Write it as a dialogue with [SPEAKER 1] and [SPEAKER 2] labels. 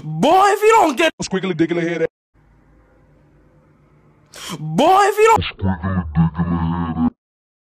[SPEAKER 1] Boy, if you don't get
[SPEAKER 2] Squiggly diggly head.
[SPEAKER 1] boy, if you don't